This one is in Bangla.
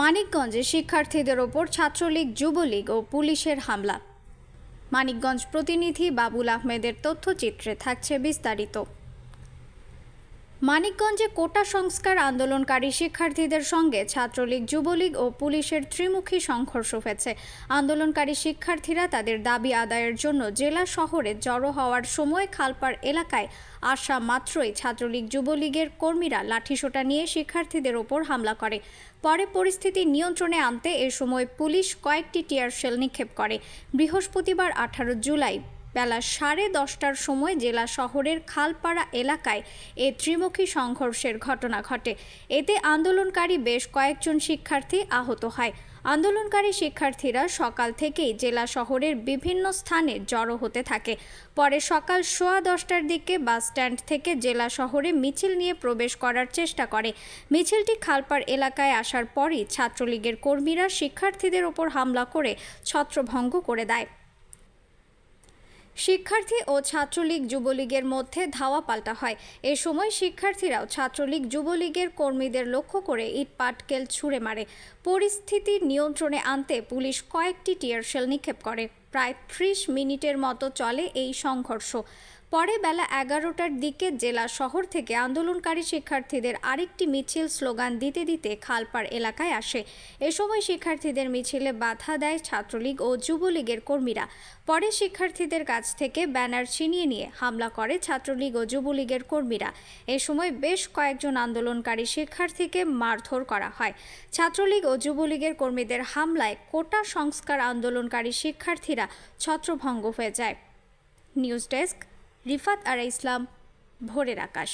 মানিকগঞ্জে শিক্ষার্থীদের ওপর ছাত্রলীগ, যুবলীগ ও পুলিশের হামলা। মানিকগঞ্জ প্রতিনিধি বাবুল আহমেদের তথ্যচিত্রে থাকছে বিস্তারিত। মানিকগঞ্জে কোটা সংস্কার আন্দোলনকারী শিক্ষার্থীদের সঙ্গে ছাত্রলীগ, যুবলীগ ও পুলিশের ত্রিমুখী সংঘর্ষ হয়েছে। আন্দোলনকারী শিক্ষার্থীরা তাদের দাবি আদায়ের জন্য জেলা শহরে জড়ো হওয়ার সময় খালপাড় এলাকায় আসা মাত্রই ছাত্রলীগ, যুবলীগের কর্মীরা লাঠিসোঁটা নিয়ে শিক্ষার্থীদের ওপর হামলা করে। পরে পরিস্থিতি নিয়ন্ত্রণে আনতে এ সময় পুলিশ কয়েকটি টিয়ার শেল নিক্ষেপ করে। বৃহস্পতিবার আঠারো জুলাই বেলা সাড়ে দশটার সময় জেলা শহরের খালপাড়া এলাকায় এ ত্রিমুখী সংঘর্ষের ঘটনা ঘটে। এতে আন্দোলনকারী বেশ কয়েকজন শিক্ষার্থী আহত হয়। আন্দোলনকারী শিক্ষার্থীরা সকাল থেকেই জেলা শহরের বিভিন্ন স্থানে জড়ো হতে থাকে। পরে সকাল সোয়া দশটার দিকে বাস স্ট্যান্ড থেকে জেলা শহরে মিছিল নিয়ে প্রবেশ করার চেষ্টা করে। মিছিলটি খালপাড় এলাকায় আসার পরই ছাত্রলীগের কর্মীরা শিক্ষার্থীদের ওপর হামলা করে ছত্রভঙ্গ করে দেয়। শিক্ষার্থী ও ছাত্রলীগ যুবলীগের মধ্যে ধাওয়া পাল্টা হয়। এ সময় শিক্ষার্থীরাও ছাত্রলীগ যুবলীগের কর্মীদের লক্ষ্য করে ইট পাটকেল ছুঁড়ে মারে। পরিস্থিতি নিয়ন্ত্রণে আনতে পুলিশ কয়েকটি টিয়ারশেল নিক্ষেপ করে। প্রায় ত্রিশ মিনিটের মতো চলে এই সংঘর্ষ। পরে বেলা এগারোটার দিকে জেলা শহর থেকে আন্দোলনকারী শিক্ষার্থীদের আরেকটি মিছিল স্লোগান দিতে দিতে খালপাড় এলাকায় আসে। এ সময় শিক্ষার্থীদের মিছিলে বাধা দেয় ছাত্রলীগ ও যুবলীগের কর্মীরা। পরে শিক্ষার্থীদের কাছ থেকে ব্যানার ছিনিয়ে নিয়ে হামলা করে ছাত্রলীগ ও যুবলীগের কর্মীরা। এ সময় বেশ কয়েকজন আন্দোলনকারী শিক্ষার্থীকে মারধর করা হয়। ছাত্রলীগ ও যুবলীগের কর্মীদের হামলায় কোটা সংস্কার আন্দোলনকারী শিক্ষার্থীরা ছত্রভঙ্গ হয়ে যায়। News desk Rifat Ara Islam Bhorer Akash.